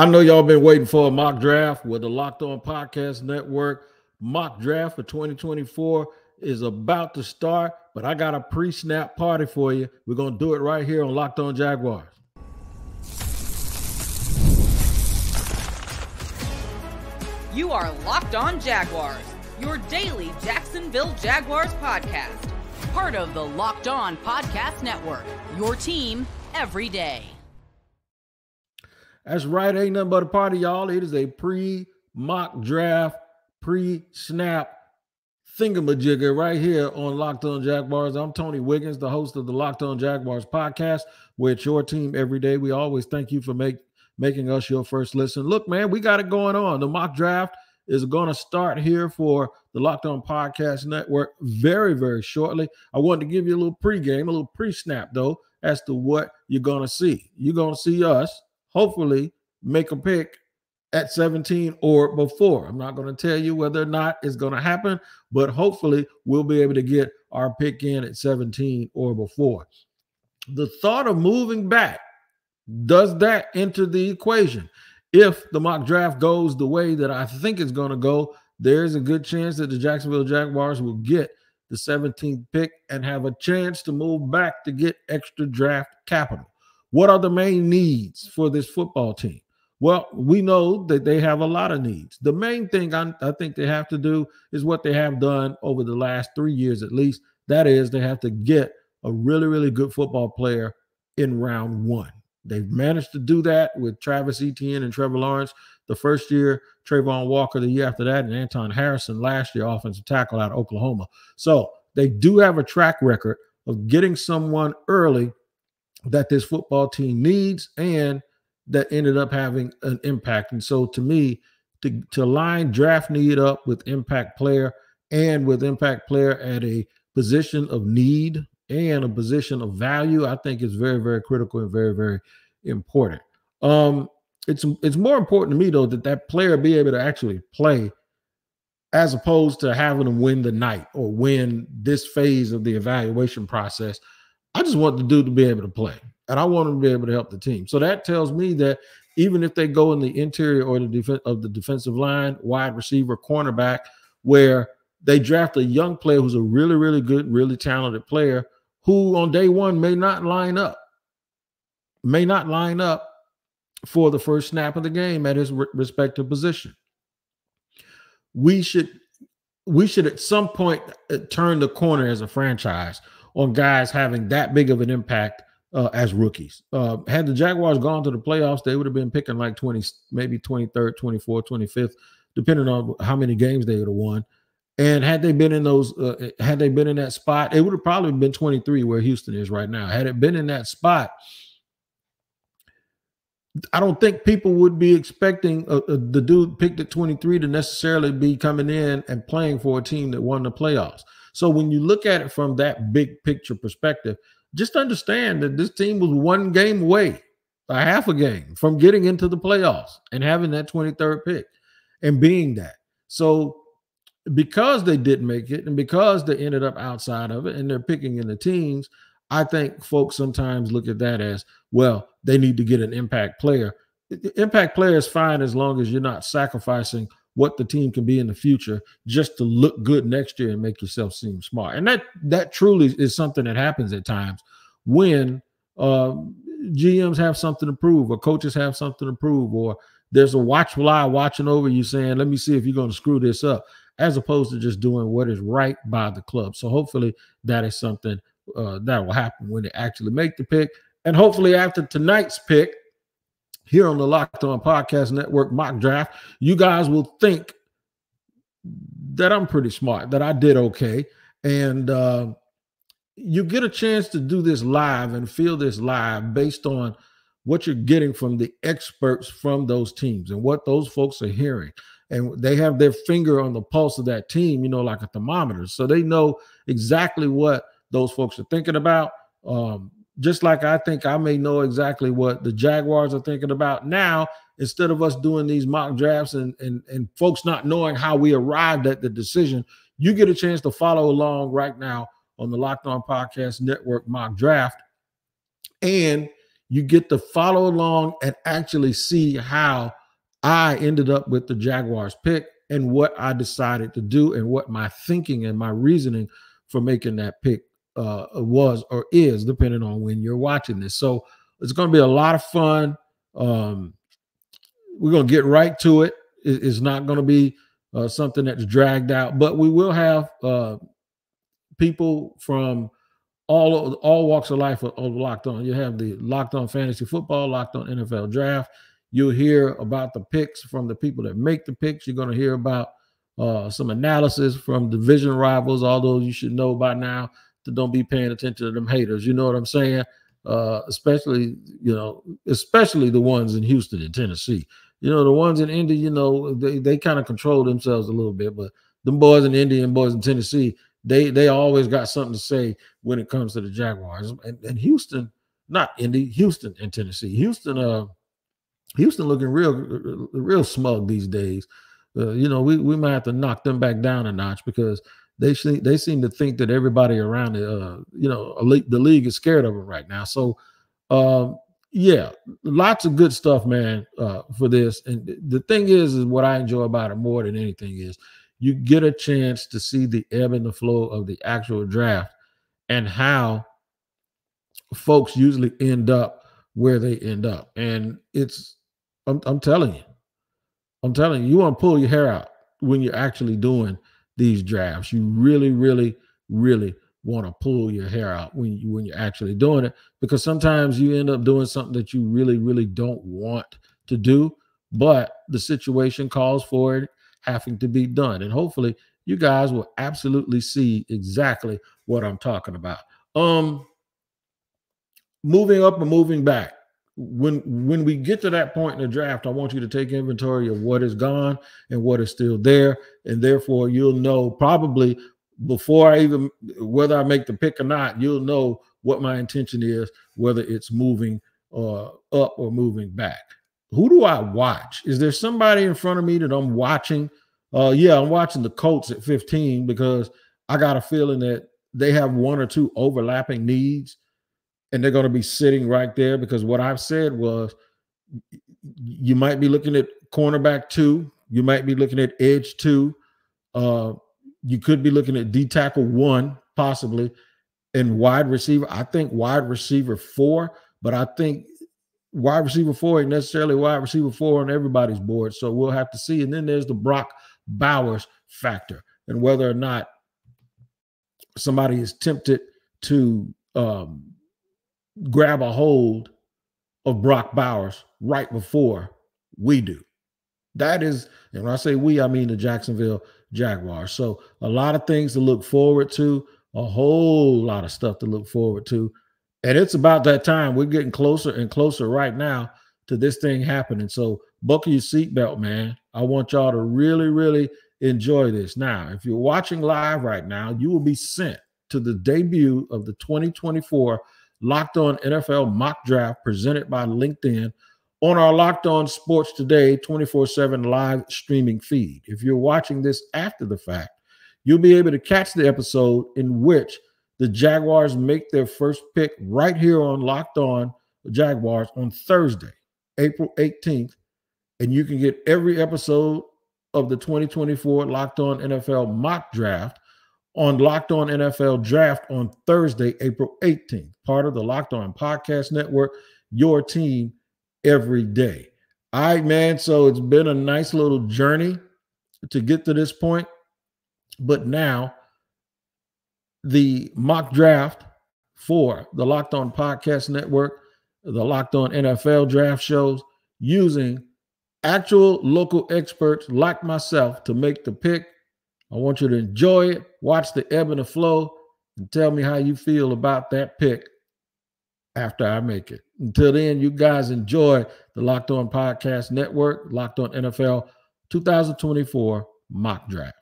I know y'all been waiting for a mock draft with the Locked On Podcast Network. Mock draft for 2024 is about to start, but I got a pre snap party for you. We're going to do it right here on Locked On Jaguars. You are Locked On Jaguars, your daily Jacksonville Jaguars podcast. Part of the Locked On Podcast Network, your team every day. That's right. Ain't nothing but a party, y'all. It is a pre mock draft, pre snap thingamajigger right here on Locked On Jaguars. I'm Tony Wiggins, the host of the Locked On Jaguars podcast. We're at your team every day. We always thank you for make, making us your first listen. Look, man, we got it going on. The mock draft is going to start here for the Locked On Podcast Network very, very shortly. I wanted to give you a little pregame, a little pre snap, though, as to what you're going to see. You're going to see us hopefully make a pick at 17 or before. I'm not going to tell you whether or not it's going to happen, but hopefully we'll be able to get our pick in at 17 or before. The thought of moving back does that enter the equation? If the mock draft goes the way that I think it's going to go, there's a good chance that the Jacksonville Jaguars will get the 17th pick and have a chance to move back to get extra draft capital. What are the main needs for this football team? Well, we know that they have a lot of needs. The main thing I, I, think they have to do is what they have done over the last three years at least. That is, they have to get a really, really good football player in round one. They've managed to do that with Travis Etienne and Trevor Lawrence the first year, Travon Walker the year after that, and Anton Harrison last year, offensive tackle out of Oklahoma. So they do have a track record of getting someone early that this football team needs and that ended up having an impact. And so to me, to, to line draft need up with impact player and with impact player at a position of need and a position of value, I think is very, very critical and very, very important. Um, it's it's more important to me though that that player be able to actually play as opposed to having them win the night or win this phase of the evaluation process I just want the dude to be able to play, and I want him to be able to help the team. So that tells me that even if they go in the interior or the defense of the defensive line, wide receiver, cornerback, where they draft a young player who's a really, really good, really talented player who on day one may not line up, may not line up for the first snap of the game at his respective position. We should we should at some point uh, turn the corner as a franchise on guys having that big of an impact uh, as rookies. Uh, had the Jaguars gone to the playoffs, they would have been picking like 20, maybe 23rd, 24th, 25th, depending on how many games they would have won. And had they been in those, uh, had they been in that spot, it would have probably been 23 where Houston is right now. Had it been in that spot, I don't think people would be expecting uh, uh, the dude picked at 23 to necessarily be coming in and playing for a team that won the playoffs. So when you look at it from that big picture perspective, just understand that this team was one game away, a half a game from getting into the playoffs and having that 23rd pick and being that. So because they didn't make it and because they ended up outside of it and they're picking in the teams, I think folks sometimes look at that as well, they need to get an impact player. Impact player is fine as long as you're not sacrificing what the team can be in the future just to look good next year and make yourself seem smart. And that that truly is something that happens at times when uh, GMs have something to prove or coaches have something to prove or there's a watchful eye watching over you saying, let me see if you're going to screw this up, as opposed to just doing what is right by the club. So hopefully that is something uh, that will happen when they actually make the pick. And hopefully after tonight's pick, here on the Locked On Podcast Network mock draft, you guys will think that I'm pretty smart, that I did okay. And uh, you get a chance to do this live and feel this live based on what you're getting from the experts from those teams and what those folks are hearing. And they have their finger on the pulse of that team, you know, like a thermometer. So they know exactly what those folks are thinking about. Um, just like I think I may know exactly what the Jaguars are thinking about now, instead of us doing these mock drafts and and and folks not knowing how we arrived at the decision, you get a chance to follow along right now on the Locked On Podcast Network mock draft. And you get to follow along and actually see how I ended up with the Jaguars pick and what I decided to do and what my thinking and my reasoning for making that pick uh, was or is, depending on when you're watching this. So it's going to be a lot of fun. Um, we're going to get right to it. It's not going to be uh, something that's dragged out, but we will have uh, people from all all walks of life are, locked on. You have the locked on fantasy football, locked on NFL draft. You'll hear about the picks from the people that make the picks. You're going to hear about uh, some analysis from division rivals, although you should know by now to don't be paying attention to them haters. You know what I'm saying? Uh, especially, you know, especially the ones in Houston and Tennessee. You know, the ones in Indy, you know, they, they kind of control themselves a little bit, but them boys in Indy and boys in Tennessee, they they always got something to say when it comes to the Jaguars. And, and Houston, not Indy, Houston and Tennessee. Houston, uh, Houston looking real real smug these days. Uh, you know, we we might have to knock them back down a notch because they seem they seem to think that everybody around it, uh, you know, the league is scared of them right now. So, um, yeah, lots of good stuff, man, uh, for this. And the thing is, is what I enjoy about it more than anything is you get a chance to see the ebb and the flow of the actual draft and how folks usually end up where they end up. And it's, I'm, I'm telling you, I'm telling you, you want to pull your hair out when you're actually doing these drafts. You really, really, really want to pull your hair out when you when you're actually doing it because sometimes you end up doing something that you really, really don't want to do, but the situation calls for it having to be done. And hopefully you guys will absolutely see exactly what I'm talking about. Um moving up or moving back. When when we get to that point in the draft, I want you to take inventory of what is gone and what is still there. And therefore you'll know probably before I even whether I make the pick or not, you'll know what my intention is, whether it's moving uh, up or moving back who do I watch? Is there somebody in front of me that I'm watching? Uh, yeah, I'm watching the Colts at 15 because I got a feeling that they have one or two overlapping needs and they're going to be sitting right there because what I've said was you might be looking at cornerback two, you might be looking at edge two, uh, you could be looking at D tackle one, possibly, and wide receiver. I think wide receiver four, but I think wide receiver four ain't necessarily wide receiver four on everybody's board. So we'll have to see. And then there's the Brock Bowers factor and whether or not somebody is tempted to um, grab a hold of Brock Bowers right before we do. That is, and when I say we, I mean the Jacksonville Jaguars. So a lot of things to look forward to, a whole lot of stuff to look forward to. And it's about that time. We're getting closer and closer right now to this thing happening. So buckle your seatbelt, man. I want y'all to really, really enjoy this. Now, if you're watching live right now, you will be sent to the debut of the 2024 Locked On NFL mock draft presented by LinkedIn on our Locked On Sports Today 24 7 live streaming feed. If you're watching this after the fact, you'll be able to catch the episode in which the Jaguars make their first pick right here on Locked On Jaguars on Thursday, April 18th. And you can get every episode of the 2024 Locked On NFL mock draft on Locked On NFL Draft on Thursday, April 18th, part of the Locked On Podcast Network, your team every day. All right, man. So it's been a nice little journey to get to this point. But now the mock draft for the Locked On Podcast Network, the Locked On NFL draft shows using actual local experts like myself to make the pick. I want you to enjoy it, watch the ebb and the flow, and tell me how you feel about that pick after I make it. Until then, you guys enjoy the Locked On Podcast Network, Locked On NFL 2024 mock draft.